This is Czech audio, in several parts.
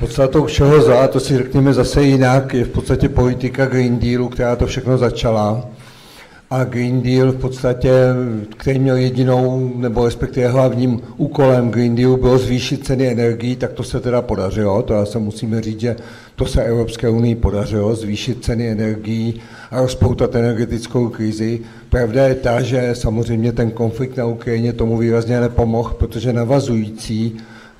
Podstatou všeho zla, to si řekněme zase jinak, je v podstatě politika Green Dealu, která to všechno začala. A Green Deal v podstatě, který měl jedinou, nebo respektive hlavním úkolem Green Dealu bylo zvýšit ceny energií, tak to se teda podařilo. To já se musíme říct, že to se Evropské unii podařilo, zvýšit ceny energií a rozpoutat energetickou krizi. Pravda je ta, že samozřejmě ten konflikt na Ukrajině tomu výrazně nepomohl, protože navazující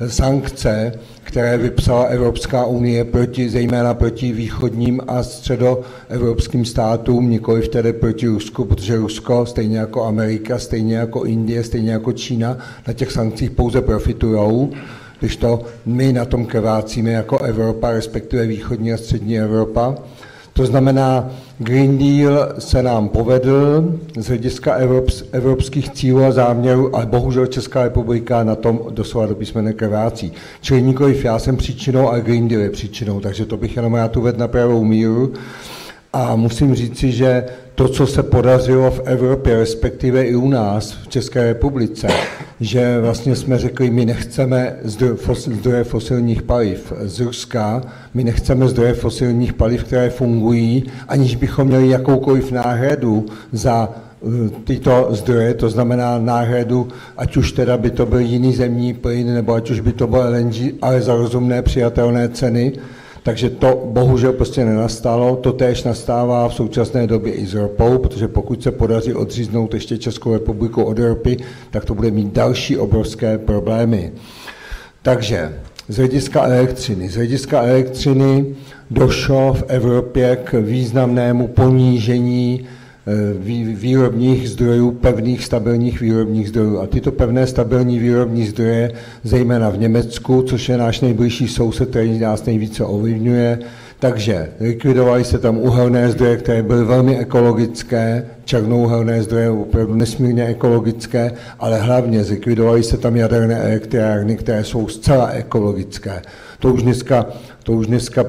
sankce, které vypsala Evropská unie proti, zejména proti východním a středoevropským státům, nikoli tedy proti Rusku, protože Rusko, stejně jako Amerika, stejně jako Indie, stejně jako Čína, na těch sankcích pouze profitují, když to my na tom krvácíme jako Evropa, respektive východní a střední Evropa. To znamená, Green Deal se nám povedl z hlediska evropských cílů a záměrů, ale bohužel Česká republika na tom doslova do písmene krvácí. Čili nikoliv já jsem příčinou, ale Green Deal je příčinou, takže to bych jenom rád uvedl na pravou míru. A musím říci, že to, co se podařilo v Evropě, respektive i u nás, v České republice, že vlastně jsme řekli, my nechceme zdroje fosilních paliv z Ruska, my nechceme zdroje fosilních paliv, které fungují, aniž bychom měli jakoukoliv náhradu za eh, tyto zdroje, to znamená náhradu, ať už teda by to byl jiný zemní plyn, nebo ať už by to byl LNG, ale za rozumné přijatelné ceny, takže to bohužel prostě nenastalo. To též nastává v současné době i s ropou, protože pokud se podaří odříznout ještě Českou republiku od ropy, tak to bude mít další obrovské problémy. Takže z hlediska elektřiny. Z hlediska elektřiny došlo v Evropě k významnému ponížení výrobních zdrojů, pevných stabilních výrobních zdrojů. A tyto pevné stabilní výrobní zdroje, zejména v Německu, což je náš nejbližší soused, který nás nejvíce ovlivňuje, takže likvidovali se tam uhelné zdroje, které byly velmi ekologické, černouhelné zdroje opravdu nesmírně ekologické, ale hlavně zlikvidovali se tam jaderné elektrárny, které jsou zcela ekologické. To už dneska, to už dneska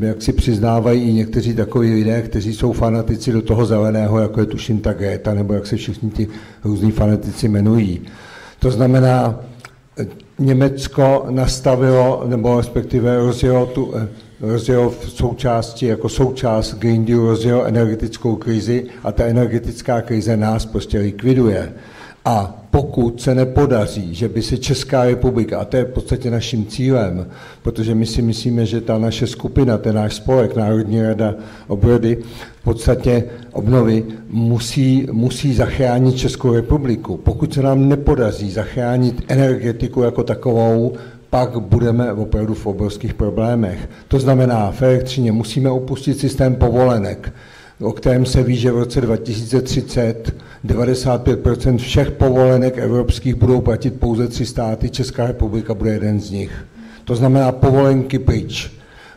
jak si přiznávají i někteří takoví lidé, kteří jsou fanatici do toho zeleného, jako je tuším ta Greta, nebo jak se všichni ti různí fanatici jmenují. To znamená, Německo nastavilo, nebo respektive rozjelo, tu, rozjelo v součásti, jako součást Green Deal rozjelo energetickou krizi a ta energetická krize nás prostě likviduje. A pokud se nepodaří, že by se Česká republika, a to je v podstatě naším cílem, protože my si myslíme, že ta naše skupina, ten náš spolek, Národní rada obrody, v podstatě obnovy, musí, musí zachránit Českou republiku. Pokud se nám nepodaří zachránit energetiku jako takovou, pak budeme opravdu v obrovských problémech. To znamená, v elektřině musíme opustit systém povolenek, o kterém se ví, že v roce 2030 95% všech povolenek evropských budou platit pouze tři státy, Česká republika bude jeden z nich. To znamená povolenky pryč.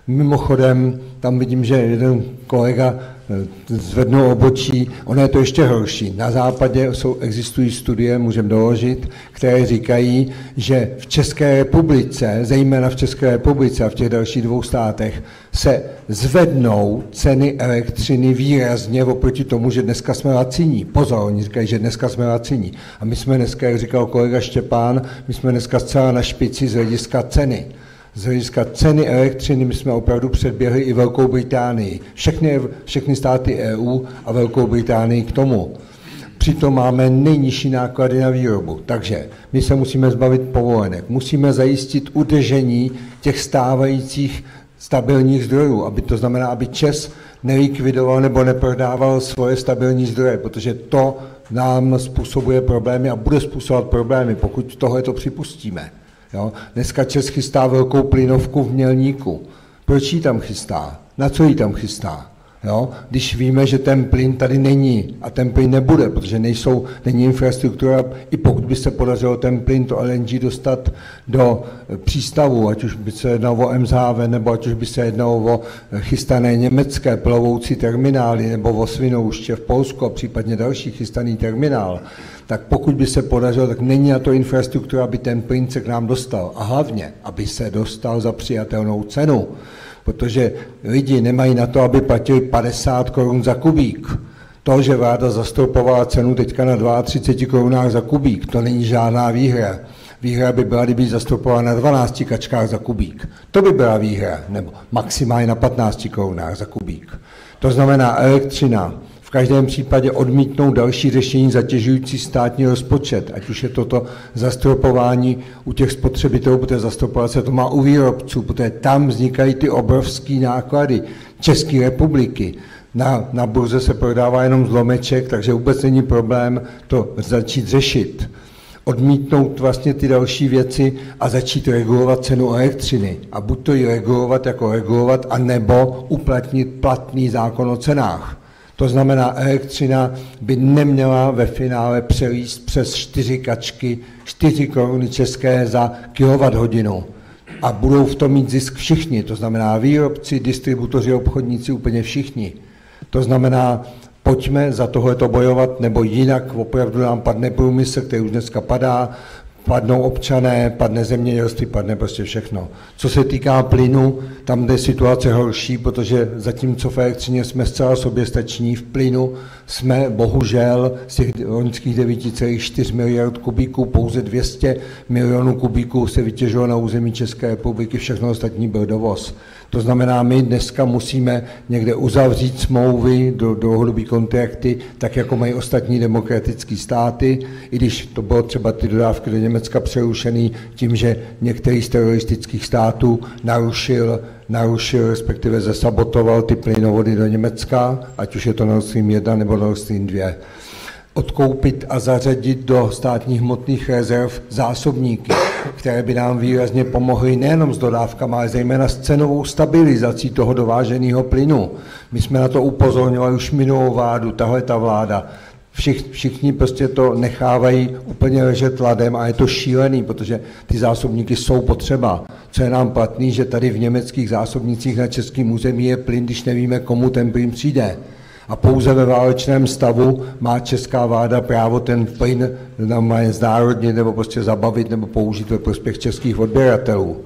Mimochodem, tam vidím, že jeden kolega eh, zvednul obočí, ono je to ještě horší. Na západě jsou, existují studie, můžeme doložit, které říkají, že v České republice, zejména v České republice a v těch dalších dvou státech, se zvednou ceny elektřiny výrazně oproti tomu, že dneska jsme laciní. Pozor, oni říkají, že dneska jsme laciní. A my jsme dneska, jak říkal kolega Štěpán, my jsme dneska zcela na špici z hlediska ceny z hlediska ceny elektřiny my jsme opravdu předběhli i Velkou Británii. Všechny, všechny státy EU a Velkou Británii k tomu. Přitom máme nejnižší náklady na výrobu. Takže my se musíme zbavit povolenek. Musíme zajistit udržení těch stávajících stabilních zdrojů, aby to znamená, aby Čes nelikvidoval nebo neprodával svoje stabilní zdroje, protože to nám způsobuje problémy a bude způsobovat problémy, pokud tohle to připustíme. Jo? Dneska Čes chystá velkou plynovku v Mělníku. Proč ji tam chystá? Na co ji tam chystá? Jo? Když víme, že ten plyn tady není a ten plyn nebude, protože nejsou, není infrastruktura, i pokud by se podařilo ten plyn, to LNG dostat do přístavu, ať už by se jednalo o MZHV, nebo ať už by se jednalo o chystané německé plovoucí terminály, nebo o Svinouště v Polsku a případně další chystaný terminál, tak pokud by se podařilo, tak není na to infrastruktura, aby ten plyn se k nám dostal. A hlavně, aby se dostal za přijatelnou cenu protože lidi nemají na to, aby platili 50 korun za kubík. To, že vláda zastropovala cenu teďka na 32 korunách za kubík, to není žádná výhra. Výhra by byla, kdyby zastupovala na 12 kačkách za kubík. To by byla výhra, nebo maximálně na 15 korunách za kubík. To znamená elektřina, v každém případě odmítnou další řešení zatěžující státní rozpočet, ať už je toto zastropování u těch spotřebitelů, protože zastropovat se to má u výrobců, protože tam vznikají ty obrovské náklady České republiky. Na, na burze se prodává jenom zlomeček, takže vůbec není problém to začít řešit. Odmítnout vlastně ty další věci a začít regulovat cenu elektřiny. A buď to ji regulovat jako regulovat, anebo uplatnit platný zákon o cenách. To znamená, elektřina by neměla ve finále přelíst přes 4 kačky, 4 koruny české za kilowatt hodinu. A budou v tom mít zisk všichni, to znamená výrobci, distributoři, obchodníci, úplně všichni. To znamená, pojďme za tohleto bojovat, nebo jinak opravdu nám padne průmysl, který už dneska padá, padnou občané, padne zemědělství, padne prostě všechno. Co se týká plynu, tam je situace horší, protože zatímco v elektřině jsme zcela soběstační, v plynu jsme bohužel z těch loňských 9,4 miliard kubíků pouze 200 milionů kubíků se vytěžilo na území České republiky, všechno ostatní byl dovoz. To znamená, my dneska musíme někde uzavřít smlouvy do dlouhodobý kontrakty, tak jako mají ostatní demokratické státy, i když to bylo třeba ty dodávky do Německa přerušený tím, že některý z teroristických států narušil, narušil, respektive zasabotoval ty plynovody do Německa, ať už je to Nord Stream 1 nebo Nord Stream 2 odkoupit a zařadit do státních hmotných rezerv zásobníky, které by nám výrazně pomohly nejenom s dodávkami, ale zejména s cenovou stabilizací toho dováženého plynu. My jsme na to upozorňovali už minulou vládu, tahle ta vláda. Všich, všichni prostě to nechávají úplně ležet ladem a je to šílený, protože ty zásobníky jsou potřeba. Co je nám platný, že tady v německých zásobnicích na českém území je plyn, když nevíme, komu ten plyn přijde a pouze ve válečném stavu má česká vláda právo ten plyn znárodnit nebo prostě zabavit nebo použít ve prospěch českých odběratelů.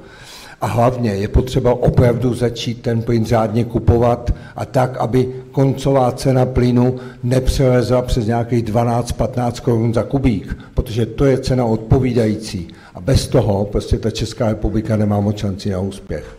A hlavně je potřeba opravdu začít ten plyn řádně kupovat a tak, aby koncová cena plynu nepřelezla přes nějakých 12-15 korun za kubík, protože to je cena odpovídající. A bez toho prostě ta Česká republika nemá moc šanci na úspěch.